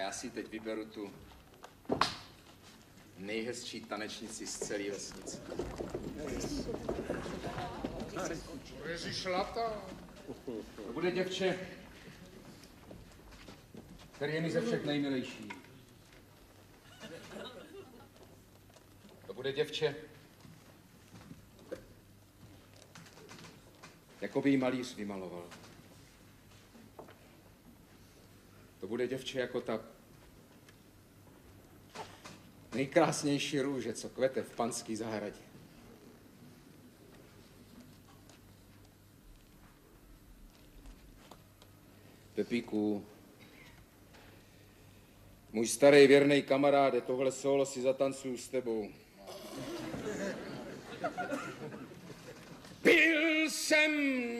já si teď vyberu tu nejhezčí tanečnici z celé vesnice. Ježíš šlata. To bude děvče, který je mi ze všech nejmilejší. To bude děvče, jako by jí malíř vymaloval. To bude děvče jako ta nejkrásnější růže, co kvete v panský zahradě. Pepíku, můj starý věrný kamaráde, tohle solo si zatancuju s tebou. Byl jsem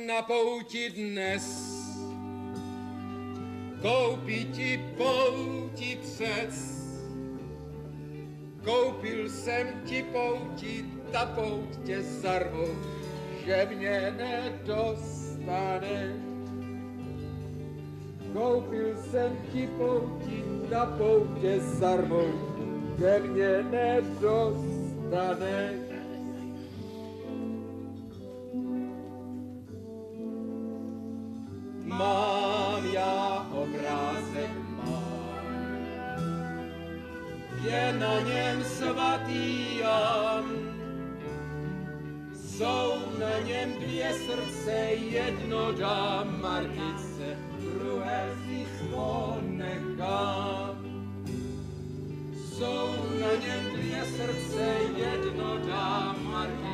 na pouti dnes, koupí ti pouti přec. Koupil jsem ti pouti, ta pouť tě zarvou, že mě nedostaneš. Koupil jsem ti pouti, ta poutě sarmou, ke mně nedostaneš. Mám je na něm svatý Jan. Jsou na něm dvě srdce, jedno dá Martice, druhé si ponechá. Jsou na něm dvě srdce, jedno dá Martice,